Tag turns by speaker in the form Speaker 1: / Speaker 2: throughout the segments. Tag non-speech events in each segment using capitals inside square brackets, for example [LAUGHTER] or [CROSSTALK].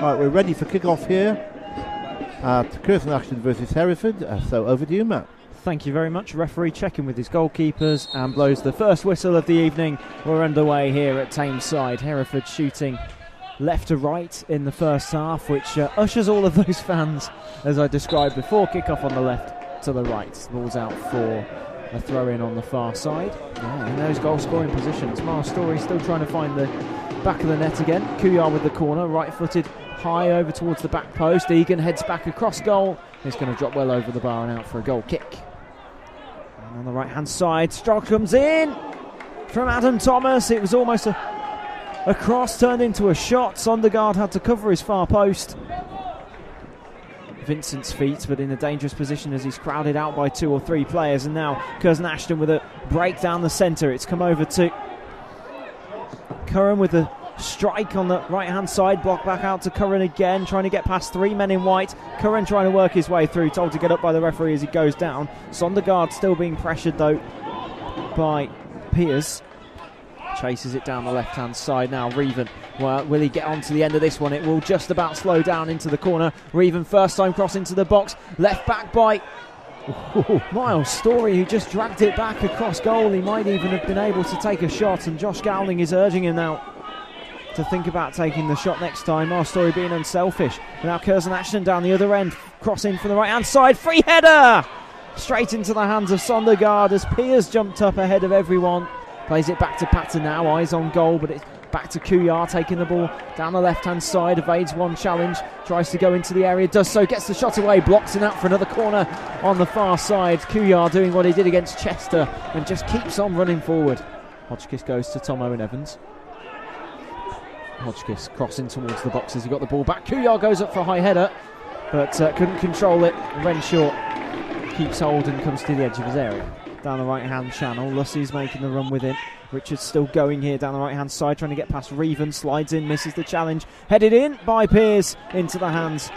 Speaker 1: Right, we're ready for kick-off here at Curzon Ashton versus Hereford. Uh, so over to you, Matt.
Speaker 2: Thank you very much. Referee checking with his goalkeepers and blows the first whistle of the evening. We're underway here at Tameside. Hereford shooting left to right in the first half, which uh, ushers all of [LAUGHS] those fans, as I described before, kick off on the left to the right. Ball's out for a throw in on the far side. Yeah, in those goal scoring positions. Miles Story still trying to find the back of the net again. Kuyar with the corner, right footed high over towards the back post. Egan heads back across goal. He's going to drop well over the bar and out for a goal kick. And on the right hand side, Stroll comes in from Adam Thomas. It was almost a, a cross turned into a shot. Sondergaard had to cover his far post. Vincent's feet, but in a dangerous position as he's crowded out by two or three players. And now Curzon Ashton with a break down the centre. It's come over to Curran with a strike on the right hand side, block back out to Curran again, trying to get past three men in white. Curran trying to work his way through, told to get up by the referee as he goes down. Sondergaard still being pressured though by Piers. Chases it down the left hand side now. Reven, well, will he get on to the end of this one? It will just about slow down into the corner. Reven, first time cross into the box, left back by Ooh, Miles Story, who just dragged it back across goal. He might even have been able to take a shot, and Josh Gowling is urging him now to think about taking the shot next time. Our Story being unselfish. And now Curzon Ashton down the other end, crossing from the right hand side. Free header! Straight into the hands of Sondergaard as Piers jumped up ahead of everyone. Plays it back to Patter now, eyes on goal, but it's back to Kuyar taking the ball down the left hand side, evades one challenge, tries to go into the area, does so, gets the shot away, blocks it out for another corner on the far side. Kuyar doing what he did against Chester and just keeps on running forward. Hodgkiss goes to Tom Owen Evans. Hodgkiss crossing towards the boxes. He got the ball back. Kuyar goes up for a high header, but uh, couldn't control it. Renshaw keeps hold and comes to the edge of his area down the right hand channel. Lussey's making the run with him. Richards still going here down the right hand side, trying to get past Reven. Slides in, misses the challenge. Headed in by Piers into the hands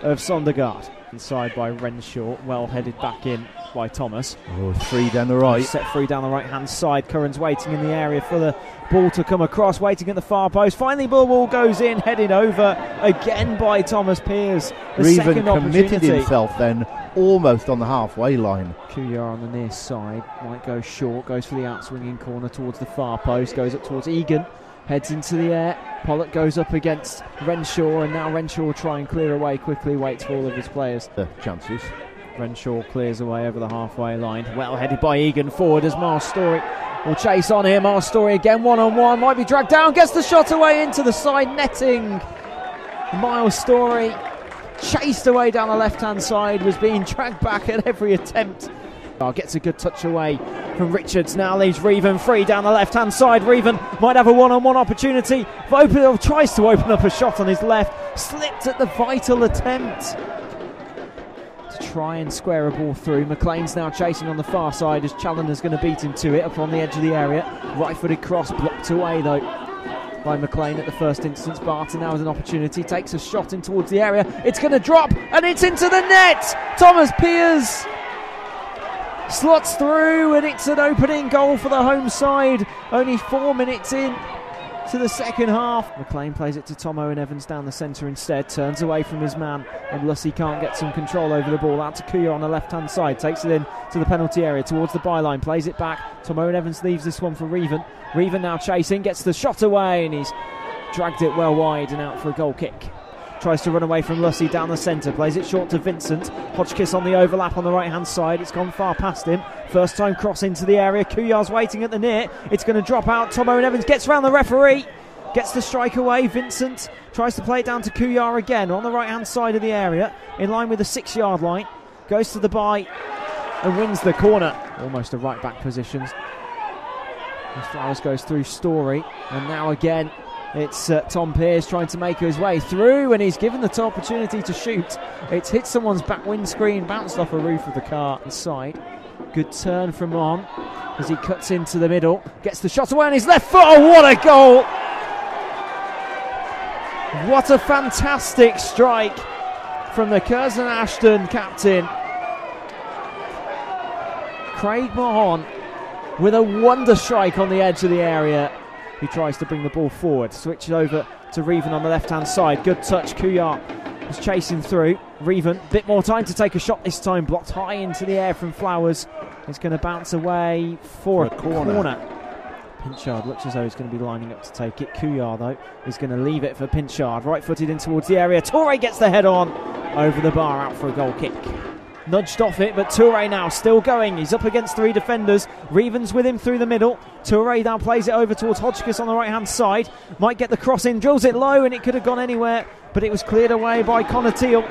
Speaker 2: of Sondergaard. Inside by Renshaw, well headed back in by Thomas.
Speaker 1: Oh, three down the right.
Speaker 2: Set free down the right hand side. Curran's waiting in the area for the ball to come across, waiting at the far post. Finally, ball, ball goes in, headed over again by Thomas Piers.
Speaker 1: Reven committed himself then almost on the halfway line.
Speaker 2: Kuyar on the near side might go short, goes for the outswinging corner towards the far post, goes up towards Egan, heads into the air. Pollock goes up against Renshaw, and now Renshaw will try and clear away quickly, waits for all of his players.
Speaker 1: The chances.
Speaker 2: Renshaw clears away over the halfway line. Well headed by Egan forward as Miles Story will chase on here. Miles Story again one on one, might be dragged down, gets the shot away into the side netting. Miles Story chased away down the left hand side, was being dragged back at every attempt. Oh, gets a good touch away from Richards. Now leaves Reven free down the left hand side. Reven might have a one on one opportunity. Or tries to open up a shot on his left. Slipped at the vital attempt to try and square a ball through. McLean's now chasing on the far side as Challoner's going to beat him to it up on the edge of the area. Right footed cross blocked away though by McLean at the first instance. Barton now has an opportunity, takes a shot in towards the area. It's going to drop and it's into the net. Thomas Piers slots through and it's an opening goal for the home side. Only four minutes in to the second half. McLean plays it to Tom Owen Evans down the centre instead, turns away from his man, and Lussey can't get some control over the ball. Out to Kuya on the left hand side, takes it in to the penalty area towards the byline, plays it back. Tom Owen Evans leaves this one for Reven. Reven now chasing, gets the shot away, and he's dragged it well wide and out for a goal kick. Tries to run away from Lussey down the centre, plays it short to Vincent. Hodgkiss on the overlap on the right hand side. It's gone far past him. First time cross into the area. Kuyar's waiting at the near. It's going to drop out. Tom Owen Evans gets around the referee. Gets the strike away. Vincent tries to play it down to Kuyar again on the right hand side of the area, in line with the six yard line. Goes to the bye and wins the corner. Almost a right back position. As Flowers goes through Story, and now again it's uh, Tom Pearce trying to make his way through, and he's given the opportunity to shoot. It's hit someone's back windscreen, bounced off a roof of the car inside. Good turn from on as he cuts into the middle, gets the shot away on his left foot. Oh, what a goal! What a fantastic strike from the Curzon Ashton captain. Craig Mahon with a wonder strike on the edge of the area. Who tries to bring the ball forward. Switches over to Reven on the left hand side. Good touch. Kuyar is chasing through. Reven, bit more time to take a shot this time. Blocked high into the air from Flowers. It's going to bounce away for,
Speaker 1: For
Speaker 2: a
Speaker 1: a corner.
Speaker 2: corner. Pinchard looks as though he's going to be lining up to take it. Kuyar, though, is going to leave it for Pinchard. Right footed in towards the area. Torre gets the head on over the bar out for a goal kick. Nudged off it, but Toure now still going. He's up against three defenders. Reven's with him through the middle. Toure now plays it over towards Hodgkiss on the right hand side. Might get the cross in, drills it low, and it could have gone anywhere, but it was cleared away by Connor Teal.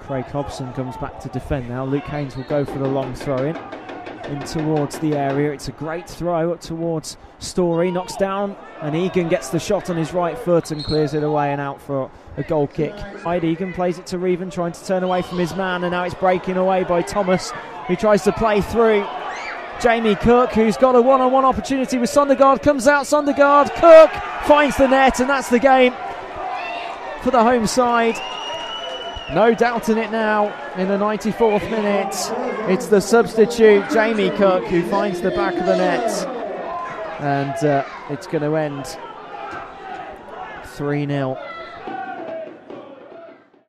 Speaker 2: Craig Hobson comes back to defend now. Luke Haynes will go for the long throw in. In towards the area. It's a great throw up towards Story. Knocks down, and Egan gets the shot on his right foot and clears it away and out for a goal kick. Hyde Egan plays it to Reven, trying to turn away from his man, and now it's breaking away by Thomas, who tries to play through. Jamie Cook, who's got a one on one opportunity with Sondergaard, comes out. Sondergaard, Cook finds the net, and that's the game for the home side. No doubt in it now in the 94th minute. It's the substitute, Jamie Cook, who finds the back of the net. And uh, it's going to end 3 0